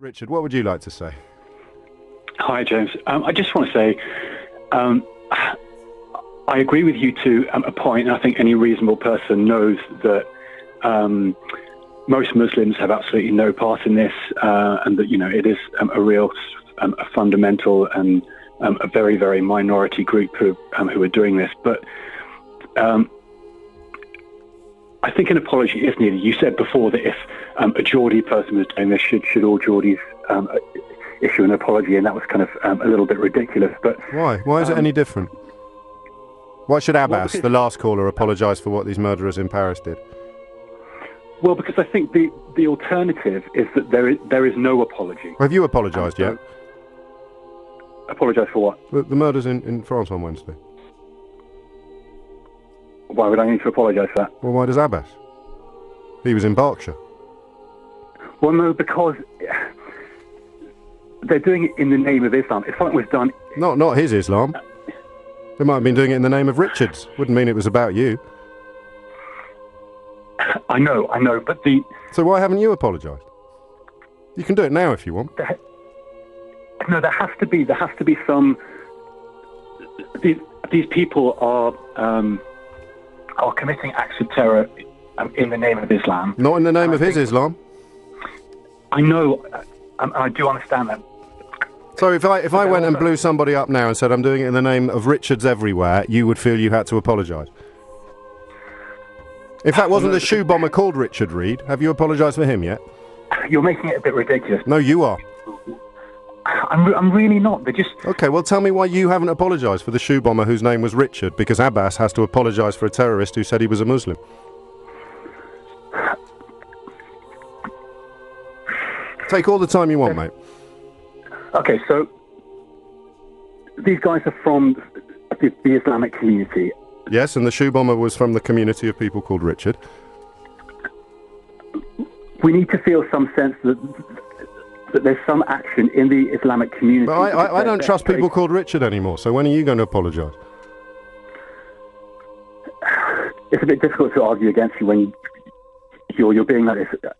Richard, what would you like to say? Hi, James. Um, I just want to say um, I agree with you to um, a point, I think any reasonable person knows that um, most Muslims have absolutely no part in this, uh, and that you know it is um, a real, um, a fundamental and a very, very minority group who who are doing this. But I think an apology is needed. You said before that if a Geordie person was doing this, should should all Geordies issue an apology, and that was kind of um, a little bit ridiculous. But why? Why is um, it any different? Why should Abbas, well, the last caller, apologise for what these murderers in Paris did? Well, because I think the, the alternative is that there is there is no apology. Have you apologised yet? Apologise for what? The, the murders in, in France on Wednesday. Why would I need to apologise for that? Well, why does Abbas? He was in Berkshire. Well, no, because they're doing it in the name of Islam. If something was done, not not his Islam. They might have been doing it in the name of Richard's. Wouldn't mean it was about you. I know, I know, but the. So why haven't you apologised? You can do it now if you want. There, no, there has to be. There has to be some. These, these people are um, are committing acts of terror um, in the name of Islam. Not in the name of his Islam. I know, um, I do understand that. So if I if I went and blew somebody up now and said I'm doing it in the name of Richards everywhere, you would feel you had to apologise. If that wasn't the shoe bomber called Richard Reid, have you apologised for him yet? You're making it a bit ridiculous. No, you are. I'm, re- I'm really not. They just okay. Well, tell me why you haven't apologised for the shoe bomber whose name was Richard, because Abbas has to apologise for a terrorist who said he was a Muslim. Take all the time you want, mate. Okay, so these guys are from the, the Islamic community. Yes, and the shoe bomber was from the community of people called Richard. We need to feel some sense that that there's some action in the Islamic community. But I, I, I don't trust people called Richard anymore. So when are you going to apologise? It's a bit difficult to argue against you when you're you're being like this